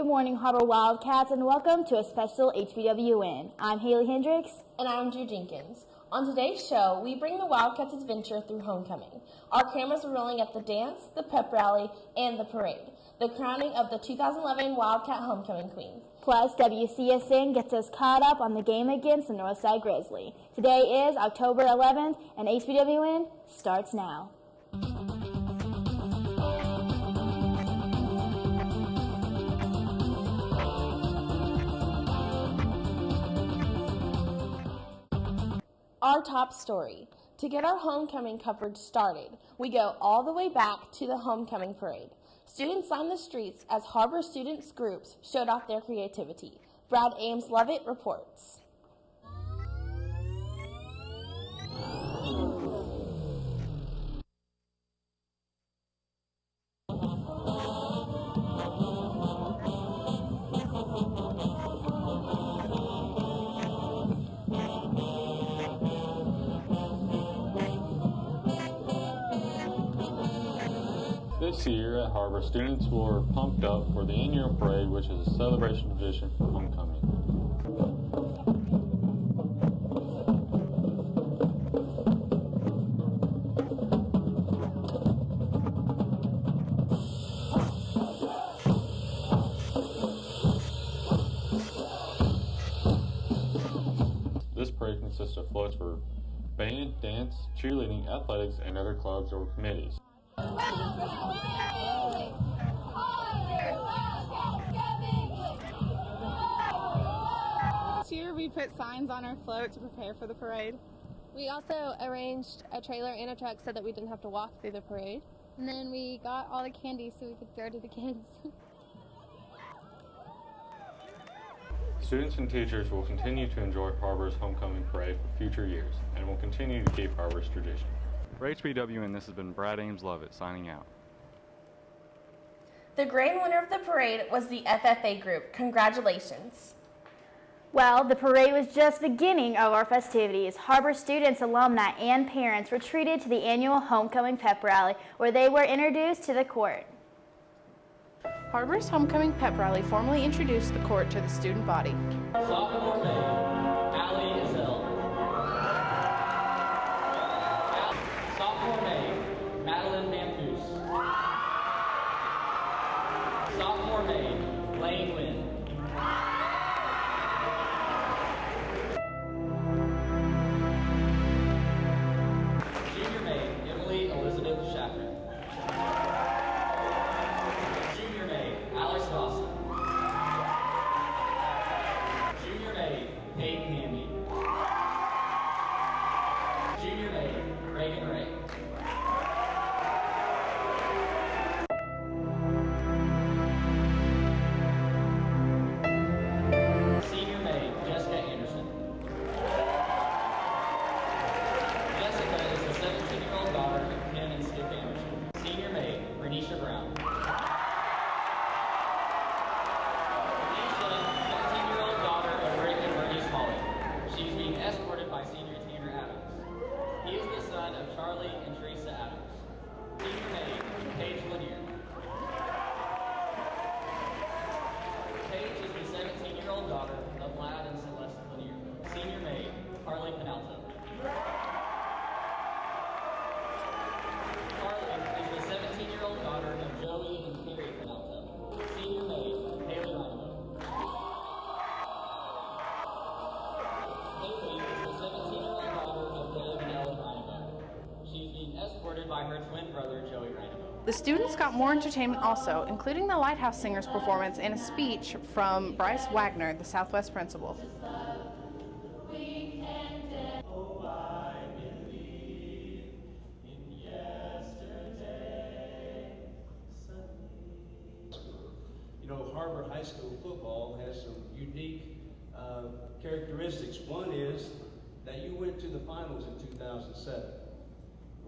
Good morning, Har-Ber Wildcats, and welcome to a special HBWN. I'm Haley Hendricks. And I'm Drew Jenkins. On today's show, we bring the Wildcats' adventure through homecoming. Our cameras are rolling at the dance, the pep rally, and the parade, the crowning of the 2011 Wildcat Homecoming Queen. Plus, WCSN gets us caught up on the game against the Northside Grizzly. Today is October 11th, and HBWN starts now. Our top story. To get our homecoming coverage started, we go all the way back to the homecoming parade. Students lined the streets as Har-Ber students groups showed off their creativity. Brad Ames Lovett reports. Year at Har-Ber, students were pumped up for the annual parade, which is a celebration tradition for homecoming. This parade consists of floats for band, dance, cheerleading, athletics, and other clubs or committees. This year we put signs on our float to prepare for the parade. We also arranged a trailer and a truck so that we didn't have to walk through the parade. And then we got all the candy so we could throw to the kids. Students and teachers will continue to enjoy Har-Ber's homecoming parade for future years and will continue to keep Har-Ber's tradition. For HBWN, this has been Brad Ames Lovett signing out. The grand winner of the parade was the FFA group. Congratulations. Well, the parade was just beginning of our festivities. Har-Ber students, alumni, and parents were treated to the annual homecoming pep rally where they were introduced to the court. Har-Ber's homecoming pep rally formally introduced the court to the student body. The students got more entertainment also, including the Lighthouse Singers performance and a speech from Bryce Wagner, the Southwest principal. You know, Har-Ber High School football has some unique uh, characteristics. One is that you went to the finals in 2007.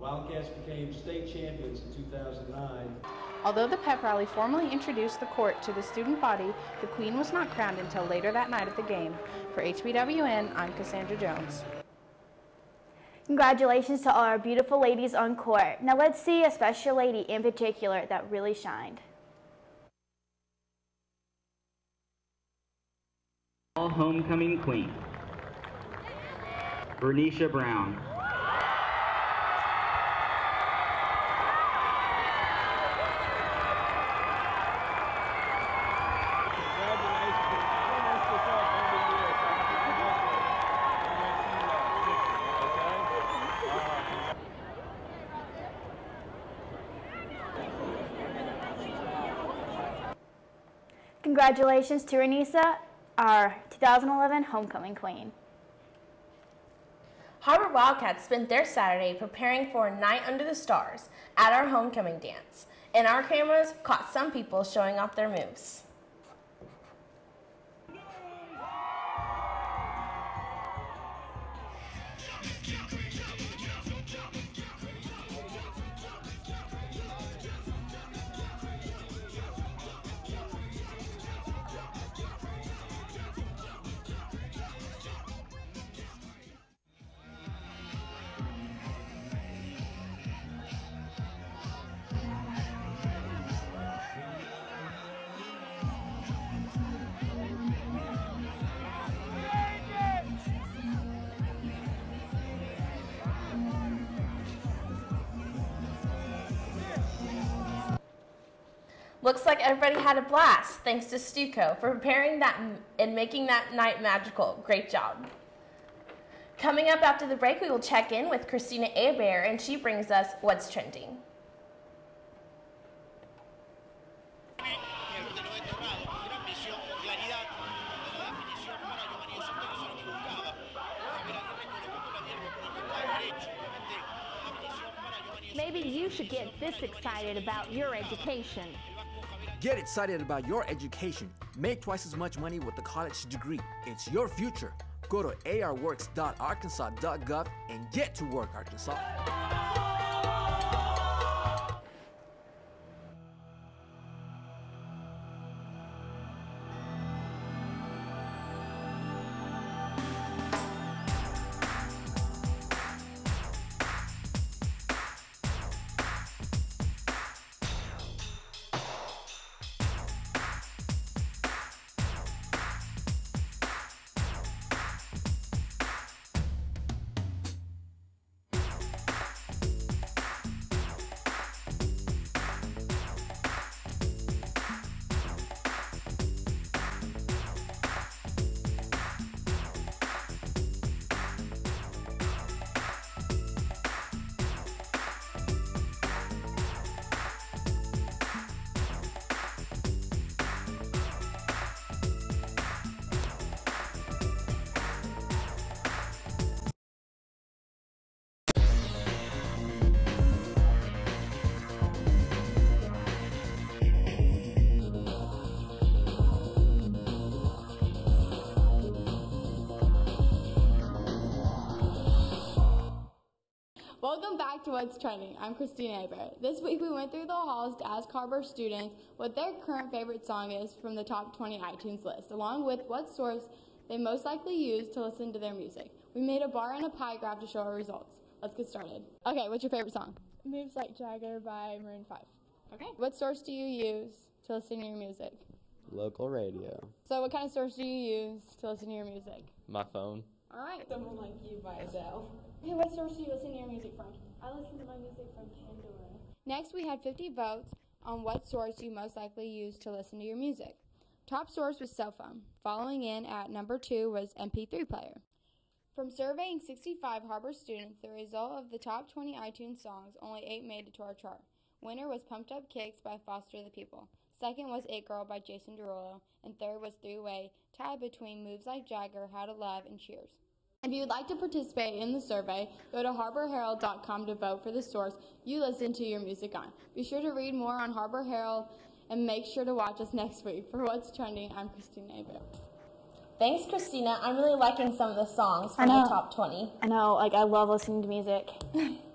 The Wildcats became state champions in 2009. Although the pep rally formally introduced the court to the student body, the queen was not crowned until later that night at the game. For HBWN, I'm Cassandra Jones. Congratulations to all our beautiful ladies on court. Now let's see a special lady in particular that really shined. All homecoming queen, Bernicia Brown. Congratulations to Renisa, our 2011 homecoming queen. Har-Ber Wildcats spent their Saturday preparing for a night under the stars at our homecoming dance, and our cameras caught some people showing off their moves. Looks like everybody had a blast, thanks to Stuco for preparing that and making that night magical. Great job. Coming up after the break, we will check in with Christina Abear, and she brings us what's trending. Maybe you should get this excited about your education. Get excited about your education. Make twice as much money with a college degree. It's your future. Go to arworks.arkansas.gov and get to work, Arkansas. Back to What's Trending. I'm Christina Aber. This week we went through the halls to ask Har-Ber students what their current favorite song is from the top 20 iTunes list, along with what source they most likely use to listen to their music. We made a bar and a pie graph to show our results. Let's get started. Okay, what's your favorite song? Moves Like Jagger by Maroon 5. Okay. What source do you use to listen to your music? Local radio. So what kind of source do you use to listen to your music? My phone. All right. Someone Like You by Adele. Okay, what source do you listen to your music from? I listen to my music from Pandora. Next, we had 50 votes on what source you most likely use to listen to your music. Top source was cell phone. Following in at number two was MP3 player. From surveying 65 Har-Ber students, the result of the top 20 iTunes songs, only eight made it to our chart. Winner was Pumped Up Kicks by Foster the People. Second was It Girl by Jason Derulo. And third was Three Way, tied between Moves Like Jagger, How to Love, and Cheers. If you'd like to participate in the survey, go to harborherald.com to vote for the source you listen to your music on. Be sure to read more on Har-Ber Herald and make sure to watch us next week. For What's Trending, I'm Christina Aber. Thanks, Christina. I'm really liking some of the songs from the top 20. I know, like I love listening to music.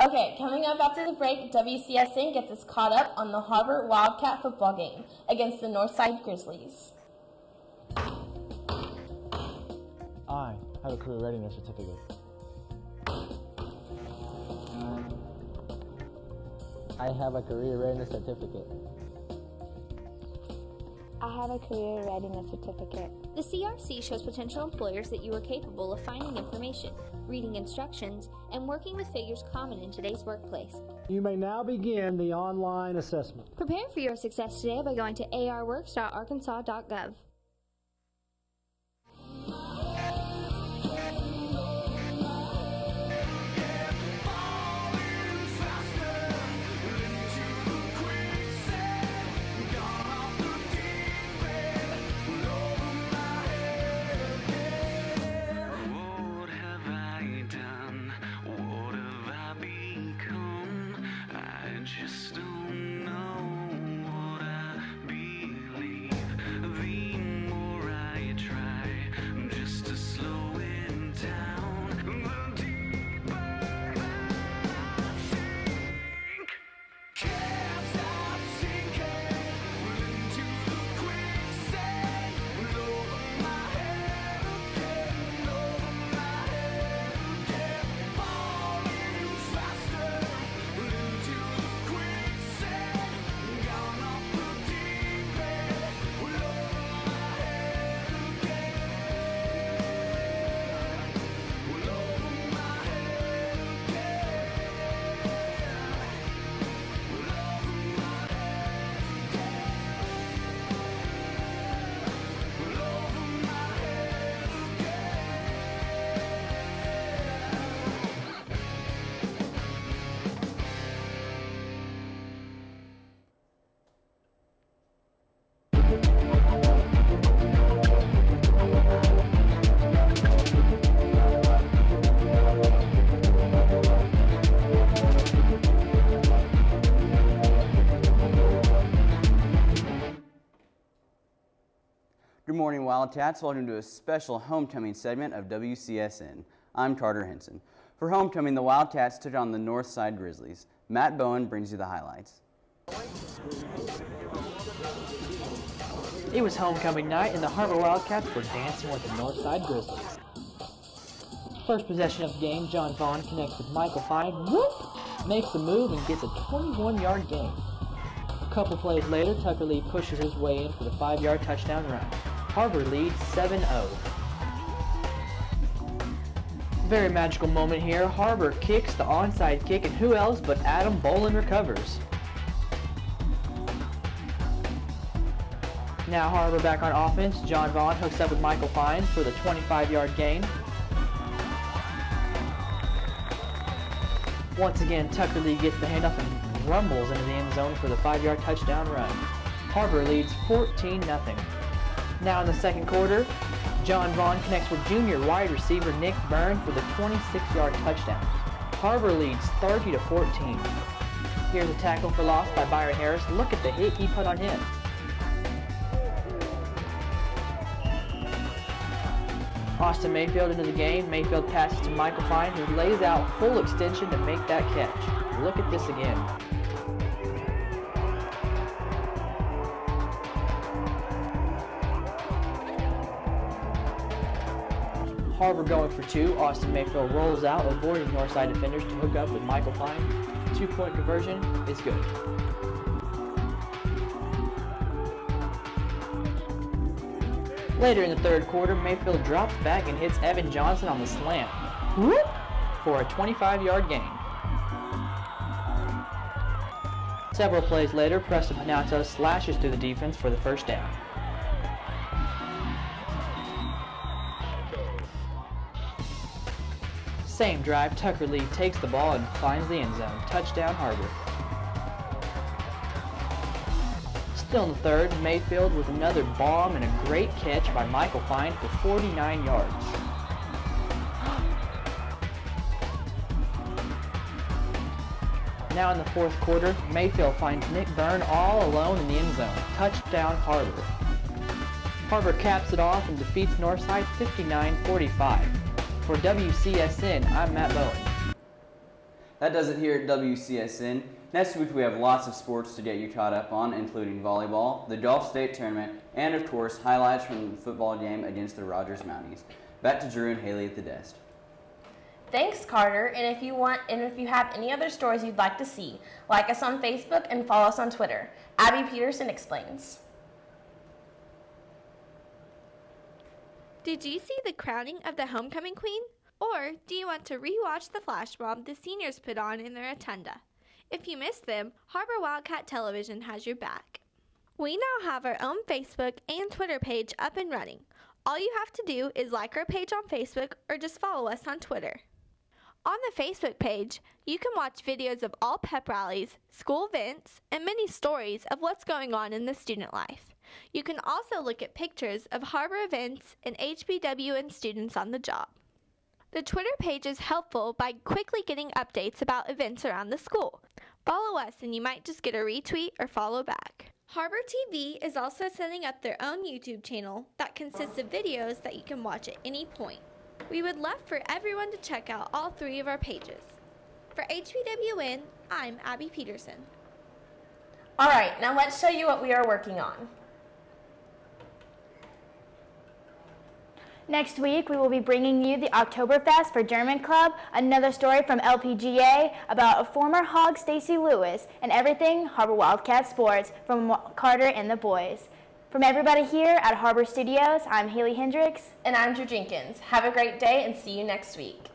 Okay, coming up after the break, WCSN gets us caught up on the Har-Ber Wildcat football game against the Northside Grizzlies. I have a career readiness certificate. I have a career readiness certificate. I I have a career readiness certificate. The CRC shows potential employers that you are capable of finding information, reading instructions, and working with figures common in today's workplace. You may now begin the online assessment. Prepare for your success today by going to arworks.arkansas.gov. Wildcats. Welcome to a special homecoming segment of WCSN. I'm Carter Henson. For homecoming, the Wildcats took on the Northside Grizzlies. Matt Bowen brings you the highlights. It was homecoming night, and the Har-Ber Wildcats were dancing with the Northside Grizzlies. First possession of the game, John Vaughn connects with Michael Fine, whoop, makes the move and gets a 21-yard gain. A couple plays later, Tucker Lee pushes his way in for the five-yard touchdown run. Har-Ber leads 7-0. Very magical moment here. Har-Ber kicks the onside kick, and who else but Adam Bolin recovers. Now Har-Ber back on offense. John Vaughn hooks up with Michael Fine for the 25-yard gain. Once again, Tucker Lee gets the handoff and rumbles into the end zone for the 5-yard touchdown run. Har-Ber leads 14-0. Now in the second quarter, John Vaughn connects with junior wide receiver Nick Byrne for the 26-yard touchdown. Har-Ber leads 30 to 14. Here's a tackle for loss by Byron Harris. Look at the hit he put on him. Austin Mayfield into the game. Mayfield passes to Michael Fine, who lays out full extension to make that catch. Look at this again. Har-Ber going for two. Austin Mayfield rolls out, avoiding Northside defenders to hook up with Michael Fine. Two-point conversion is good. Later in the third quarter, Mayfield drops back and hits Evan Johnson on the slam. Whoop! for a 25-yard gain. Several plays later, Preston Panato slashes through the defense for the first down. Same drive, Tucker Lee takes the ball and finds the end zone. Touchdown, Har-Ber. Still in the third, Mayfield with another bomb and a great catch by Michael Fine for 49 yards. Now in the fourth quarter, Mayfield finds Nick Byrne all alone in the end zone. Touchdown, Har-Ber. Har-Ber caps it off and defeats Northside 59-45. For WCSN, I'm Matt Bowen. That does it here at WCSN. Next week we have lots of sports to get you caught up on, including volleyball, the Gulf State Tournament, and of course highlights from the football game against the Rogers Mounties. Back to Drew and Haley at the desk. Thanks, Carter. And if you want, and if you have any other stories you'd like to see, like us on Facebook and follow us on Twitter. Abby Peterson explains. Did you see the crowning of the homecoming queen? Or do you want to rewatch the flash mob the seniors put on in the rotunda? If you missed them, Har-Ber Wildcat Television has your back. We now have our own Facebook and Twitter page up and running. All you have to do is like our page on Facebook or just follow us on Twitter. On the Facebook page, you can watch videos of all pep rallies, school events, and many stories of what's going on in the student life. You can also look at pictures of Har-Ber events and HBWN students on the job. The Twitter page is helpful by quickly getting updates about events around the school. Follow us and you might just get a retweet or follow back. Har-Ber TV is also setting up their own YouTube channel that consists of videos that you can watch at any point. We would love for everyone to check out all three of our pages. For HBWN, I'm Abby Peterson. All right, now let's show you what we are working on. Next week, we will be bringing you the Oktoberfest for German Club, another story from LPGA about a former Hog Stacy Lewis, and everything Har-Ber Wildcat Sports from Carter and the boys. From everybody here at Har-Ber Studios, I'm Haley Hendricks. And I'm Drew Jenkins. Have a great day and see you next week.